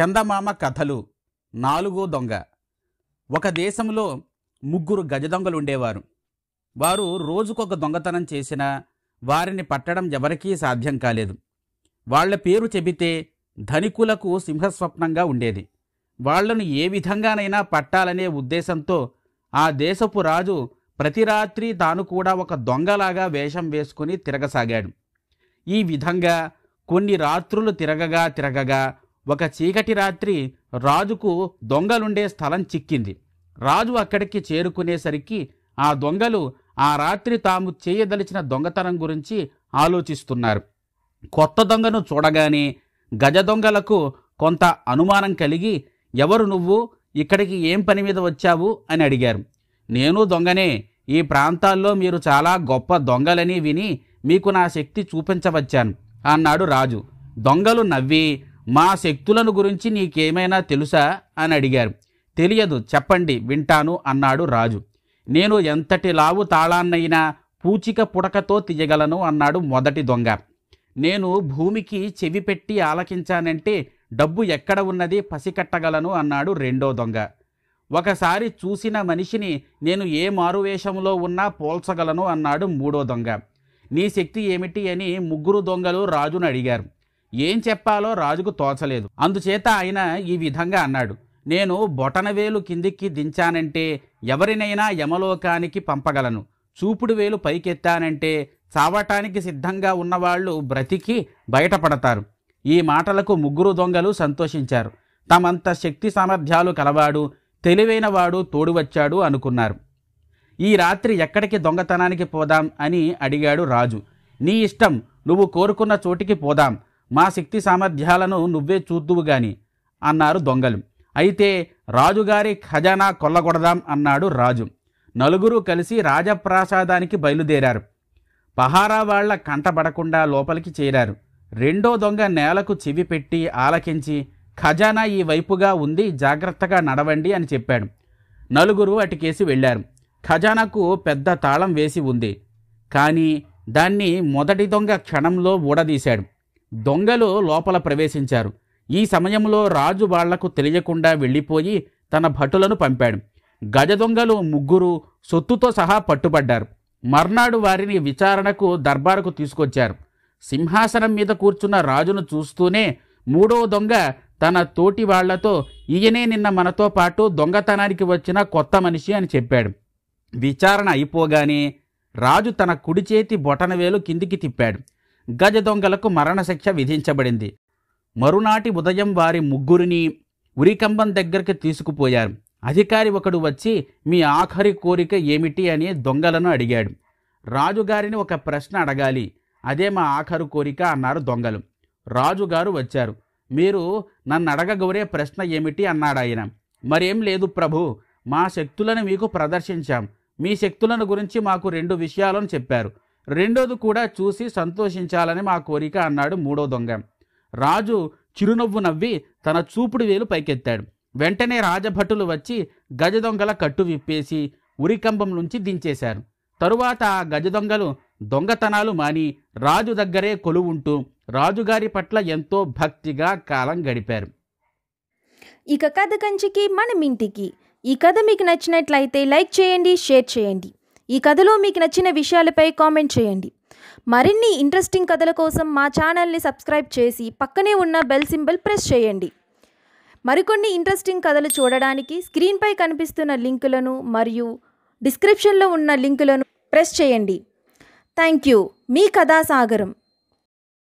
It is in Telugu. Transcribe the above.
చందమామ కథలు. నాలుగో దొంగ. ఒక దేశంలో ముగ్గురు గజ దొంగలు ఉండేవారు వారు రోజుకొక దొంగతనం చేసినా వారిని పట్టడం ఎవరికీ సాధ్యం కాలేదు. వాళ్ళ పేరు చెబితే ధనికులకు సింహస్వప్నంగా ఉండేది. వాళ్ళను ఏ విధంగానైనా పట్టాలనే ఉద్దేశంతో ఆ దేశపు రాజు ప్రతి రాత్రి తాను కూడా ఒక దొంగలాగా వేషం వేసుకుని తిరగసాగాడు. ఈ విధంగా కొన్ని రాత్రులు తిరగగా తిరగగా ఒక చీకటి రాత్రి రాజుకు దొంగలుండే స్థలం చిక్కింది. రాజు అక్కడికి చేరుకునేసరికి ఆ దొంగలు ఆ రాత్రి తాము చేయదలిచిన దొంగతనం గురించి ఆలోచిస్తున్నారు. కొత్త దొంగను చూడగానే గజ దొంగలకు కొంత అనుమానం కలిగి ఎవరు నువ్వు? ఇక్కడికి ఏం పని మీద వచ్చావు? అని అడిగారు. నేను దొంగనే. ఈ ప్రాంతాల్లో మీరు చాలా గొప్ప దొంగలని విని మీకు నా శక్తి చూపించవచ్చాను అన్నాడు రాజు. దొంగలు నవ్వి మా శక్తులను గురించి నీకేమైనా తెలుసా? అని అడిగారు. తెలియదు చెప్పండి వింటాను అన్నాడు రాజు. నేను ఎంతటి లావు తాళాన్నైనా పూచిక పుడకతో తీయగలను అన్నాడు మొదటి దొంగ. నేను భూమికి చెవి పెట్టి ఆలకించానంటే డబ్బు ఎక్కడ ఉన్నది పసికట్టగలను అన్నాడు రెండో దొంగ. ఒకసారి చూసిన మనిషిని నేను ఏ మారువేషంలో ఉన్నా పోల్చగలను అన్నాడు మూడో దొంగ. నీ శక్తి ఏమిటి అని ముగ్గురు దొంగలు రాజును అడిగారు. ఏం చెప్పాలో రాజుకు తోచలేదు. అందుచేత ఆయన ఈ విధంగా అన్నాడు. నేను బొటనవేలు కిందికి దించానంటే ఎవరినైనా యమలోకానికి పంపగలను. చూపుడు వేలు పైకెత్తానంటే చావటానికి సిద్ధంగా ఉన్నవాళ్ళు బ్రతికి బయటపడతారు. ఈ మాటలకు ముగ్గురు దొంగలు సంతోషించారు. తమంత శక్తి సామర్థ్యాలు కలవాడు తెలివైనవాడు తోడు వచ్చాడు అనుకున్నారు. ఈ రాత్రి ఎక్కడికి దొంగతనానికి పోదాం అని అడిగాడు రాజు. నీ ఇష్టం నువ్వు కోరుకున్న చోటికి పోదాం. మా శక్తి సామర్థ్యాలను నువ్వే చూద్దువు గాని అన్నారు దొంగలు. అయితే రాజుగారి ఖజానా కొల్లగొడదాం అన్నాడు రాజు. నలుగురు కలిసి రాజప్రాసాదానికి బయలుదేరారు. పహారా వాళ్ళ కంటబడకుండా లోపలికి చేరారు. రెండో దొంగ నేలకు చెవి పెట్టి ఆలకించి ఖజానా ఈ వైపుగా ఉంది జాగ్రత్తగా నడవండి అని చెప్పాడు. నలుగురు అటుకేసి వెళ్ళారు. ఖజానాకు పెద్ద తాళం వేసి ఉంది. కానీ దాన్ని మొదటి దొంగ క్షణంలో ఊడదీశాడు. దొంగలు లోపల ప్రవేశించారు. ఈ సమయంలో రాజు వాళ్ళకు తెలియకుండా వెళ్ళిపోయి తన భటులను పంపాడు. గజ దొంగలు ముగ్గురు సొత్తుతో సహా పట్టుబడ్డారు. మర్నాడు వారిని విచారణకు దర్బారుకు తీసుకొచ్చారు. సింహాసనం మీద కూర్చున్న రాజును చూస్తూనే మూడో దొంగ తన తోటి వాళ్ళతో ఈయనే నిన్న మనతో పాటు దొంగతనానికి వచ్చిన కొత్త మనిషి అని చెప్పాడు. విచారణ అయిపోగానే రాజు తన కుడి చేతి బొటనవేలు కిందికి తిప్పాడు. గజ దొంగలకు మరణశిక్ష విధించబడింది. మరునాటి ఉదయం వారి ముగ్గురిని ఉరికంబం దగ్గరికి తీసుకుపోయారు. అధికారి ఒకడు వచ్చి మీ ఆఖరి కోరిక ఏమిటి? అని దొంగలను అడిగాడు. రాజుగారిని ఒక ప్రశ్న అడగాలి. అదే మా ఆఖరు కోరిక అన్నారు దొంగలు. రాజుగారు వచ్చారు. మీరు నన్ను అడగగోరే ప్రశ్న ఏమిటి? అన్నాడు ఆయన. మరేం లేదు ప్రభు మా శక్తులను మీకు ప్రదర్శించాం. మీ శక్తులను గురించి మాకు రెండు విషయాలను చెప్పారు. రెండోది కూడా చూసి సంతోషించాలని మా కోరిక అన్నాడు మూడో దొంగ. రాజు చిరునవ్వు నవ్వి తన చూపుడు వేలు పైకెత్తాడు. వెంటనే రాజభటులు వచ్చి గజ దొంగల కట్టు విప్పేసి ఉరికంబం నుంచి దించేశారు. తరువాత ఆ గజ దొంగలు దొంగతనాలు మాని రాజు దగ్గరే కొలువుంటూ రాజుగారి పట్ల ఎంతో భక్తిగా కాలం గడిపారు. ఇక కథ కంచికి మనమింటికి ఇంటికి. ఈ కథ మీకు నచ్చినట్లయితే లైక్ చేయండి షేర్ చేయండి. ఈ కథలో మీకు నచ్చిన విషయాలపై కామెంట్ చేయండి. మరిన్ని ఇంట్రెస్టింగ్ కథల కోసం మా ఛానల్ని సబ్స్క్రైబ్ చేసి పక్కనే ఉన్న బెల్ సింబల్ ప్రెస్ చేయండి. మరికొన్ని ఇంట్రెస్టింగ్ కథలు చూడడానికి స్క్రీన్పై కనిపిస్తున్న లింకులను మరియు డిస్క్రిప్షన్లో ఉన్న లింకులను ప్రెస్ చేయండి. Thank you. మీ కథాసాగరం.